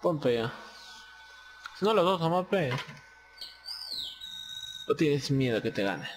Ponte ya. Si no los dos nomás pe. O tienes miedo que te gane.